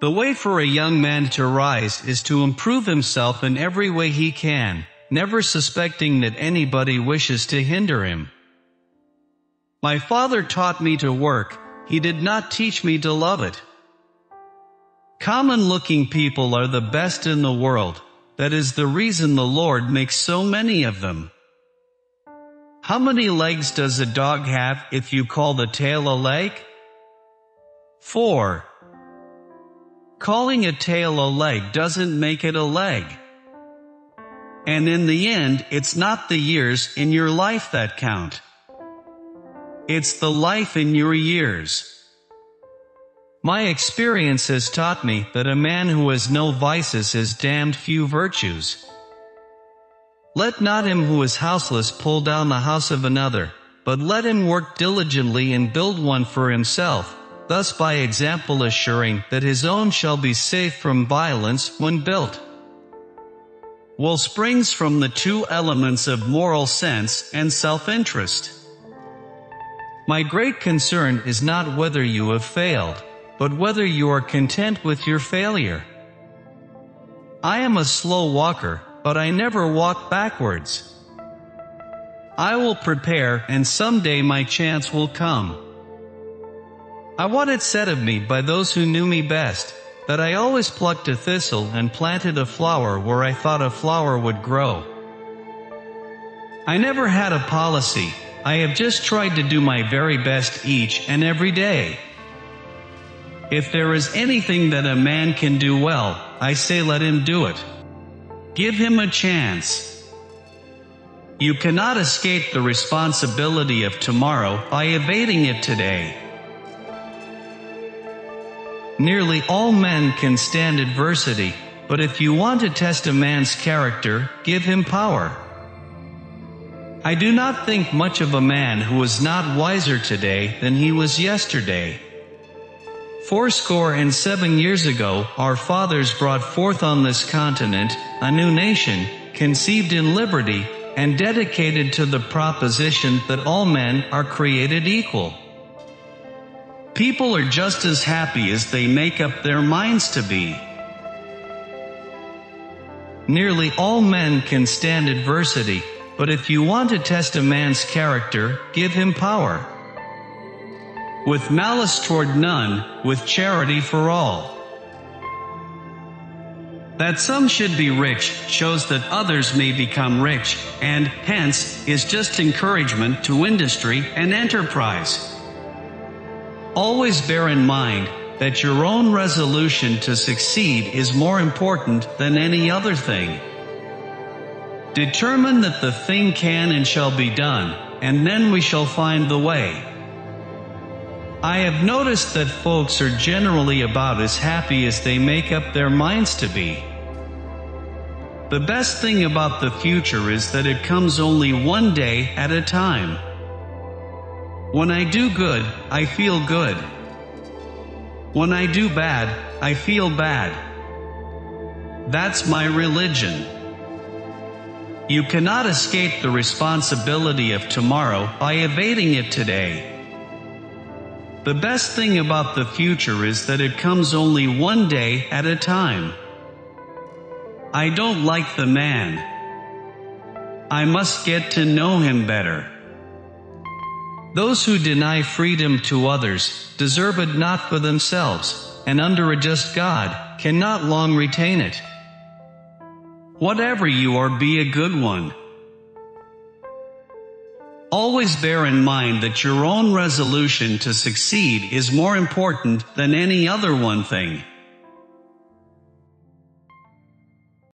The way for a young man to rise is to improve himself in every way he can, never suspecting that anybody wishes to hinder him. My father taught me to work, he did not teach me to love it. Common looking people are the best in the world, that is the reason the Lord makes so many of them. How many legs does a dog have if you call the tail a leg? Four. Calling a tail a leg doesn't make it a leg. And in the end, it's not the years in your life that count. It's the life in your years. My experience has taught me that a man who has no vices has damned few virtues. Let not him who is houseless pull down the house of another, but let him work diligently and build one for himself, thus by example assuring that his own shall be safe from violence when built. Will springs from the two elements of moral sense and self-interest. My great concern is not whether you have failed, but whether you are content with your failure. I am a slow walker, but I never walk backwards. I will prepare and someday my chance will come. I want it said of me by those who knew me best, that I always plucked a thistle and planted a flower where I thought a flower would grow. I never had a policy, I have just tried to do my very best each and every day. If there is anything that a man can do well, I say let him do it. Give him a chance. You cannot escape the responsibility of tomorrow by evading it today. Nearly all men can stand adversity, but if you want to test a man's character, give him power. I do not think much of a man who is not wiser today than he was yesterday. Fourscore and seven years ago, our fathers brought forth on this continent a new nation, conceived in liberty, and dedicated to the proposition that all men are created equal. People are just as happy as they make up their minds to be. Nearly all men can stand adversity, but if you want to test a man's character, give him power with malice toward none, with charity for all. That some should be rich shows that others may become rich, and, hence, is just encouragement to industry and enterprise. Always bear in mind that your own resolution to succeed is more important than any other thing. Determine that the thing can and shall be done, and then we shall find the way. I have noticed that folks are generally about as happy as they make up their minds to be. The best thing about the future is that it comes only one day at a time. When I do good, I feel good. When I do bad, I feel bad. That's my religion. You cannot escape the responsibility of tomorrow by evading it today. The best thing about the future is that it comes only one day at a time. I don't like the man. I must get to know him better. Those who deny freedom to others deserve it not for themselves, and under a just God, cannot long retain it. Whatever you are, be a good one. Always bear in mind that your own resolution to succeed is more important than any other one thing.